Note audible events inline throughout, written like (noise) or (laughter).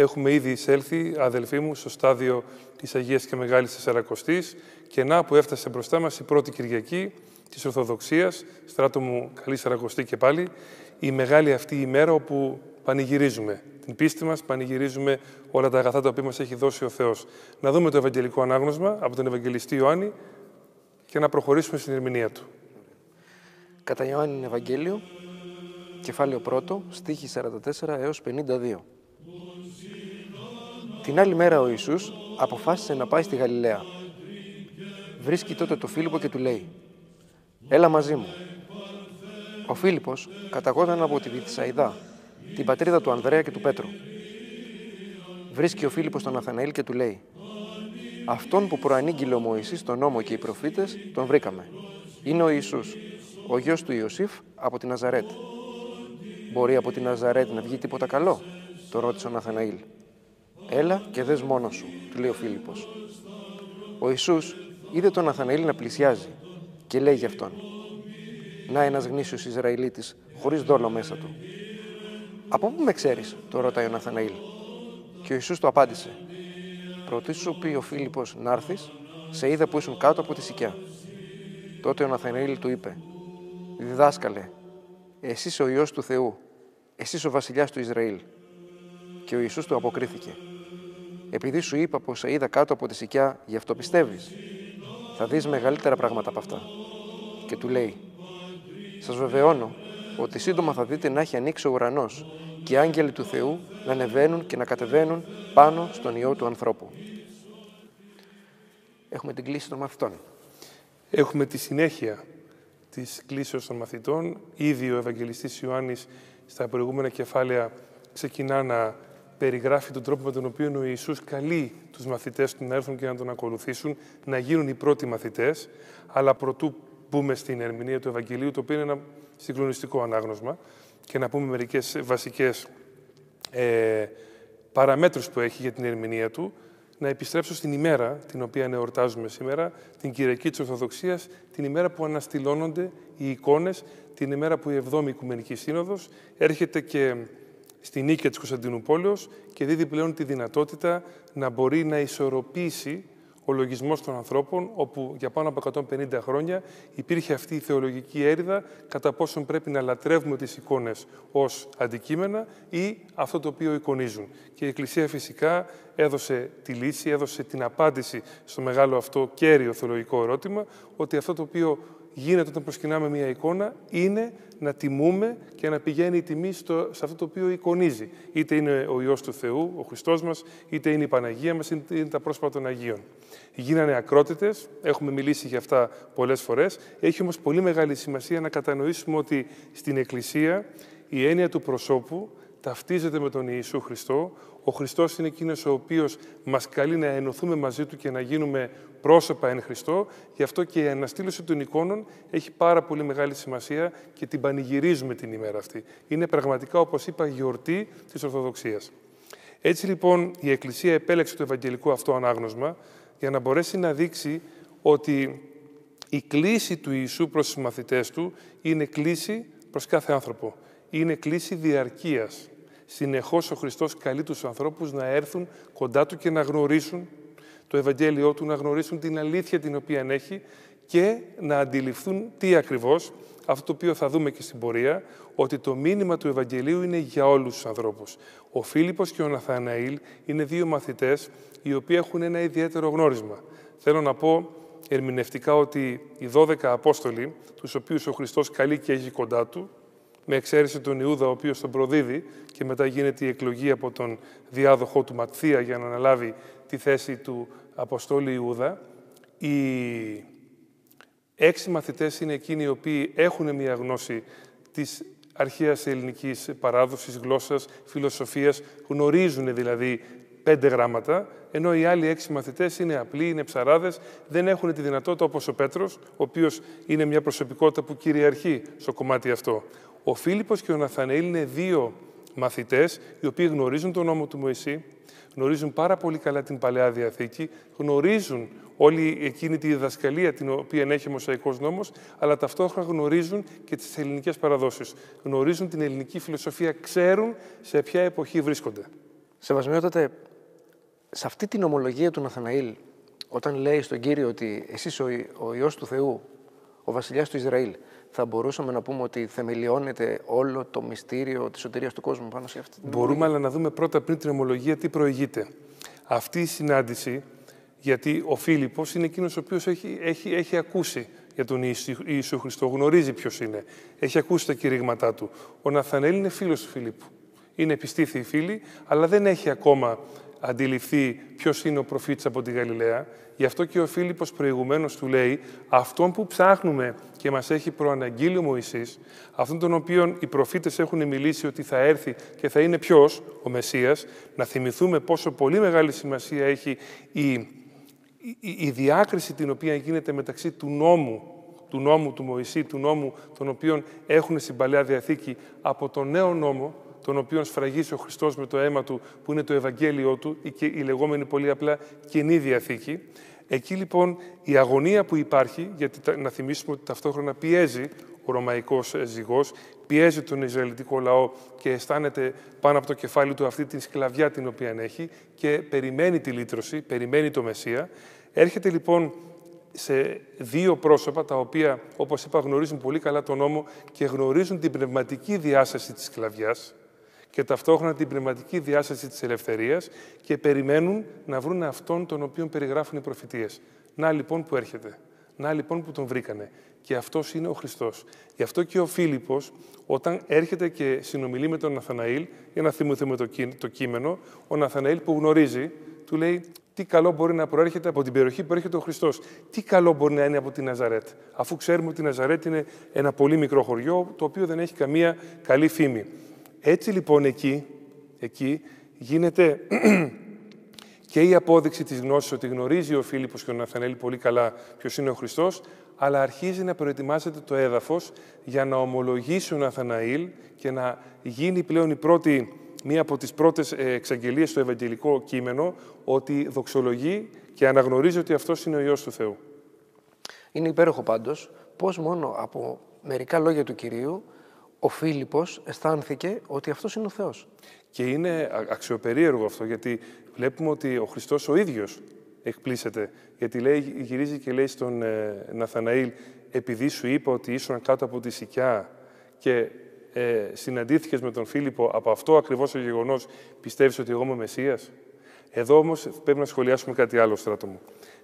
Έχουμε ήδη εισέλθει, αδελφοί μου, στο στάδιο της Αγίας και Μεγάλης Τεσσαρακοστής και να που έφτασε μπροστά μας η πρώτη Κυριακή της Ορθοδοξίας, στράτο μου καλή Σαρακοστή και πάλι, η μεγάλη αυτή ημέρα όπου πανηγυρίζουμε την πίστη μας, πανηγυρίζουμε όλα τα αγαθά τα οποία μας έχει δώσει ο Θεός. Να δούμε το Ευαγγελικό Ανάγνωσμα από τον Ευαγγελιστή Ιωάννη και να προχωρήσουμε στην ερμηνεία του. Κατά Ιωάννη Ευαγγέλιο, κεφάλαιο 1, στίχη 44 έως 52. Την άλλη μέρα ο Ιησούς αποφάσισε να πάει στη Γαλιλαία. Βρίσκει τότε το Φίλιππο και του λέει «Έλα μαζί μου». Ο Φίλιππος καταγόταν από τη Βυθισαϊδά, την πατρίδα του Ανδρέα και του Πέτρου. Βρίσκει ο Φίλιππος τον Αθαναήλ και του λέει «Αυτόν που προανήγγειλε ο Μωυσής, τον νόμο και οι προφήτες, τον βρήκαμε. Είναι ο Ιησούς, ο γιος του Ιωσήφ από την Ναζαρέτ». «Μπορεί από την Ναζαρέτ να βγει τίποτα καλό» το ρώτησε ο Ναθαναήλ. Έλα και δες μόνος σου, του λέει ο Φίλιππος. Ο Ιησούς είδε τον Ναθαναήλ να πλησιάζει και λέει γι' αυτόν. Να ένας γνήσιος Ισραηλίτης, χωρίς δόλο μέσα του. «Από πού με ξέρεις» το ρωτάει ο Ναθαναήλ. Και ο Ιησούς του απάντησε. «Πρωτού σου πει ο Φίλιππος να έρθεις, σε είδα που ήσουν κάτω από τη σικιά». Τότε ο Ναθαναήλ του είπε «Διδάσκαλε, εσύ είσαι ο Υιός του Θεού, εσύ ο βασιλιάς του Ισραήλ». Και ο Ιησούς του αποκρίθηκε επειδή σου είπα πως σε είδα κάτω από τη σικιά, γι' αυτό πιστεύεις. Θα δεις μεγαλύτερα πράγματα από αυτά. Και του λέει, σας βεβαιώνω ότι σύντομα θα δείτε να έχει ανοίξει ο ουρανός και οι άγγελοι του Θεού να ανεβαίνουν και να κατεβαίνουν πάνω στον Υιό του ανθρώπου. Έχουμε την κλίση των μαθητών. Έχουμε τη συνέχεια της κλήσεως των μαθητών. Ήδη ο Ευαγγελιστής Ιωάννης στα προηγούμενα κεφάλαια ξεκινά να περιγράφει τον τρόπο με τον οποίο ο Ιησούς καλεί τους μαθητές του να έρθουν και να τον ακολουθήσουν, να γίνουν οι πρώτοι μαθητές, αλλά προτού μπούμε στην ερμηνεία του Ευαγγελίου, το οποίο είναι ένα συγκλονιστικό ανάγνωσμα, και να πούμε μερικές βασικές ε, παραμέτρους που έχει για την ερμηνεία του, να επιστρέψω στην ημέρα την οποία εορτάζουμε σήμερα, την Κυριακή της Ορθοδοξίας, την ημέρα που αναστηλώνονται οι εικόνες, την ημέρα που η 7η Οικουμενική Σύνοδος έρχεται και στη νίκη της Κωνσταντινούπολεως και δίδει πλέον τη δυνατότητα να μπορεί να ισορροπήσει ο λογισμός των ανθρώπων, όπου για πάνω από 150 χρόνια υπήρχε αυτή η θεολογική έρηδα κατά πόσον πρέπει να λατρεύουμε τις εικόνες ως αντικείμενα ή αυτό το οποίο εικονίζουν. Και η Εκκλησία φυσικά έδωσε τη λύση, έδωσε την απάντηση στο μεγάλο αυτό κέριο θεολογικό ερώτημα, ότι αυτό το οποίο γίνεται όταν προσκυνάμε μια εικόνα είναι να τιμούμε και να πηγαίνει η τιμή στο, σε αυτό το οποίο εικονίζει. Είτε είναι ο Υιός του Θεού, ο Χριστός μας, είτε είναι η Παναγία μας, είτε είναι τα πρόσωπα των Αγίων. Γίνανε ακρότητες, έχουμε μιλήσει για αυτά πολλές φορές. Έχει όμως πολύ μεγάλη σημασία να κατανοήσουμε ότι στην Εκκλησία η έννοια του προσώπου ταυτίζεται με τον Ιησού Χριστό. Ο Χριστός είναι εκείνος ο οποίος μας καλεί να ενωθούμε μαζί Του και να γίνουμε πρόσωπα εν Χριστώ. Γι' αυτό και η αναστήλωση των εικόνων έχει πάρα πολύ μεγάλη σημασία και την πανηγυρίζουμε την ημέρα αυτή. Είναι πραγματικά, όπως είπα, γιορτή της Ορθοδοξίας. Έτσι λοιπόν η Εκκλησία επέλεξε το Ευαγγελικό αυτό ανάγνωσμα για να μπορέσει να δείξει ότι η κλίση του Ιησού προς τους μαθητές Του είναι κλίση προς κάθε άνθρωπο. Είναι κλίση διαρκείας. Συνεχώς ο Χριστός καλεί τους ανθρώπους να έρθουν κοντά Του και να γνωρίσουν το Ευαγγέλιό Του, να γνωρίσουν την αλήθεια την οποία έχει και να αντιληφθούν τι ακριβώς, αυτό το οποίο θα δούμε και στην πορεία, ότι το μήνυμα του Ευαγγελίου είναι για όλους τους ανθρώπους. Ο Φίλιππος και ο Ναθαναήλ είναι δύο μαθητές οι οποίοι έχουν ένα ιδιαίτερο γνώρισμα. Θέλω να πω ερμηνευτικά ότι οι 12 Απόστολοι, τους οποίους ο Χριστός καλεί και έχει κοντά του, με εξαίρεση τον Ιούδα, ο οποίος τον προδίδει και μετά γίνεται η εκλογή από τον διάδοχό του Ματθία για να αναλάβει τη θέση του Αποστόλη Ιούδα. Οι έξι μαθητές είναι εκείνοι οι οποίοι έχουν μια γνώση της αρχαίας ελληνικής παράδοσης, γλώσσας, φιλοσοφίας, γνωρίζουν δηλαδή πέντε γράμματα, ενώ οι άλλοι έξι μαθητές είναι απλοί, είναι ψαράδες, δεν έχουν τη δυνατότητα όπως ο Πέτρος, ο οποίος είναι μια προσωπικότητα που κυριαρχεί στο κομμάτι αυτό. Ο Φίλιππος και ο Ναθαναήλ είναι δύο μαθητές οι οποίοι γνωρίζουν τον νόμο του Μωυσή, γνωρίζουν πάρα πολύ καλά την Παλαιά Διαθήκη, γνωρίζουν όλη εκείνη τη διδασκαλία την οποία έχει ο Μωσαϊκός νόμος, αλλά ταυτόχρονα γνωρίζουν και τις ελληνικές παραδόσεις. Γνωρίζουν την ελληνική φιλοσοφία, ξέρουν σε ποια εποχή βρίσκονται. Σεβασμιότατε, σε αυτή την ομολογία του Ναθαναήλ, όταν λέει στον Κύριο ότι εσείς ο, ο Υιός του Θεού, ο βασιλιάς του Ισραήλ, θα μπορούσαμε να πούμε ότι θεμελιώνεται όλο το μυστήριο της σωτηρίας του κόσμου πάνω σε αυτή την Μπορούμε, αλλά να δούμε πρώτα πριν την ομολογία τι προηγείται. Αυτή η συνάντηση, γιατί ο Φίλιππος είναι εκείνος ο οποίος έχει, έχει, έχει ακούσει για τον Ιησού Χριστό, γνωρίζει ποιος είναι, έχει ακούσει τα κηρύγματά του. Ο Ναθανέλ είναι φίλος του Φίλιππου. Είναι επιστήθη φίλη, αλλά δεν έχει ακόμα αντιληφθεί ποιος είναι ο προφήτης από τη Γαλιλαία. Γι' αυτό και ο Φίλιππος προηγουμένως του λέει αυτόν που ψάχνουμε και μας έχει προαναγγείλει ο Μωυσής, αυτόν τον οποίο οι προφήτες έχουν μιλήσει ότι θα έρθει και θα είναι ποιος, ο Μεσσίας, να θυμηθούμε πόσο πολύ μεγάλη σημασία έχει η, η, η διάκριση την οποία γίνεται μεταξύ του νόμου του νόμου του Μωυσή, του νόμου τον οποίο έχουν στην Παλαιά Διαθήκη από τον νέο νόμο, τον οποίο σφραγίσει ο Χριστός με το αίμα του, που είναι το Ευαγγέλιο του, και η λεγόμενη πολύ απλά Καινή Διαθήκη. Εκεί λοιπόν η αγωνία που υπάρχει, γιατί να θυμίσουμε ότι ταυτόχρονα πιέζει ο Ρωμαϊκός ζυγός, πιέζει τον Ισραηλιτικό λαό και αισθάνεται πάνω από το κεφάλι του αυτή την σκλαβιά την οποία έχει και περιμένει τη λύτρωση, περιμένει το Μεσσία. Έρχεται λοιπόν σε δύο πρόσωπα τα οποία, όπως είπα, γνωρίζουν πολύ καλά τον νόμο και γνωρίζουν την πνευματική διάσταση της σκλαβιάς και ταυτόχρονα την πνευματική διάσταση της ελευθερίας και περιμένουν να βρουν αυτόν τον οποίο περιγράφουν οι προφητείες. Να λοιπόν που έρχεται. Να λοιπόν που τον βρήκανε. Και αυτός είναι ο Χριστός. Γι' αυτό και ο Φίλιππος, όταν έρχεται και συνομιλεί με τον Ναθαναήλ, για να θυμηθούμε το, το κείμενο, ο Ναθαναήλ που γνωρίζει, του λέει τι καλό μπορεί να προέρχεται από την περιοχή που έρχεται ο Χριστός. Τι καλό μπορεί να είναι από την Ναζαρέτ. Αφού ξέρουμε ότι η Ναζαρέτ είναι ένα πολύ μικρό χωριό, το οποίο δεν έχει καμία καλή φήμη. Έτσι λοιπόν εκεί, εκεί γίνεται (clears throat) και η απόδειξη της γνώσης ότι γνωρίζει ο Φίλιππος και ο Ναθανέλη πολύ καλά ποιος είναι ο Χριστός, αλλά αρχίζει να προετοιμάζεται το έδαφος για να ομολογήσει ο Ναθαναήλ και να γίνει πλέον η πρώτη, μία από τις πρώτες ε, εξαγγελίες στο Ευαγγελικό κείμενο, ότι δοξολογεί και αναγνωρίζει ότι αυτός είναι ο Υιός του Θεού. Είναι υπέροχο πάντως πώς μόνο από μερικά λόγια του Κυρίου ο Φίλιππος αισθάνθηκε ότι αυτός είναι ο Θεός. Και είναι αξιοπερίεργο αυτό, γιατί βλέπουμε ότι ο Χριστός ο ίδιος εκπλήσεται. Γιατί λέει, γυρίζει και λέει στον ε, Ναθαναήλ, επειδή σου είπα ότι ήσουν κάτω από τη σικιά και ε, συναντήθηκες με τον Φίλιππο, από αυτό ακριβώς το γεγονός πιστεύεις ότι εγώ είμαι ο Μεσσίας; Εδώ όμως πρέπει να σχολιάσουμε κάτι άλλο, στράτο μου.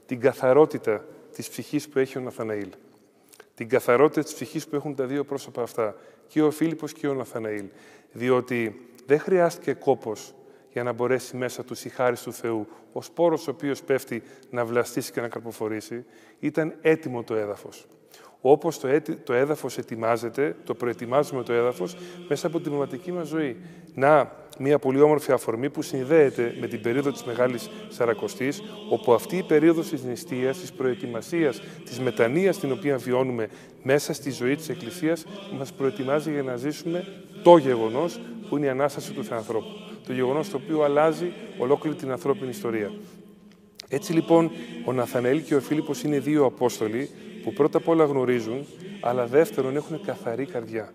Την καθαρότητα της ψυχής που έχει ο Ναθαναήλ την καθαρότητα της ψυχής που έχουν τα δύο πρόσωπα αυτά, και ο Φίλιππος και ο Ναθαναήλ. Διότι δεν χρειάστηκε κόπος για να μπορέσει μέσα τους η χάρη του Θεού, ο σπόρος ο οποίος πέφτει να βλαστήσει και να καρποφορήσει, ήταν έτοιμο το έδαφος. Όπως το, το έδαφος ετοιμάζεται, το προετοιμάζουμε το έδαφος μέσα από την πνευματική μας ζωή. Να μια πολύ όμορφη αφορμή που συνδέεται με την περίοδο της Μεγάλης Σαρακοστής, όπου αυτή η περίοδος της νηστείας, της προετοιμασίας, της μετανοίας την οποία βιώνουμε μέσα στη ζωή της Εκκλησίας, μας προετοιμάζει για να ζήσουμε το γεγονός που είναι η Ανάσταση του Θεανθρώπου. Το γεγονός το οποίο αλλάζει ολόκληρη την ανθρώπινη ιστορία. Έτσι λοιπόν, ο Ναθανέλ και ο Φίλιππος είναι δύο Απόστολοι που πρώτα απ' όλα γνωρίζουν, αλλά δεύτερον έχουν καθαρή καρδιά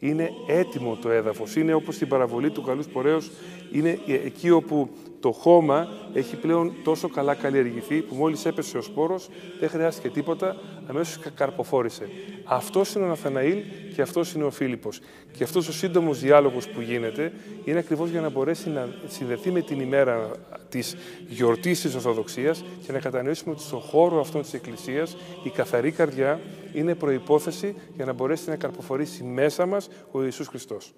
είναι έτοιμο το έδαφος. Είναι όπως στην παραβολή του καλούς πορέως, είναι εκεί όπου το χώμα έχει πλέον τόσο καλά καλλιεργηθεί που μόλις έπεσε ο σπόρος δεν χρειάστηκε τίποτα, αμέσως καρποφόρησε. Αυτός είναι ο Ναθαναήλ και αυτός είναι ο Φίλιππος. Και αυτός ο σύντομος διάλογος που γίνεται είναι ακριβώς για να μπορέσει να συνδεθεί με την ημέρα της γιορτής της Ορθοδοξίας και να κατανοήσουμε ότι στον χώρο αυτόν της Εκκλησίας η καθαρή καρδιά είναι προϋπόθεση για να μπορέσει να καρποφορήσει μέσα μας ο Ιησούς Χριστός.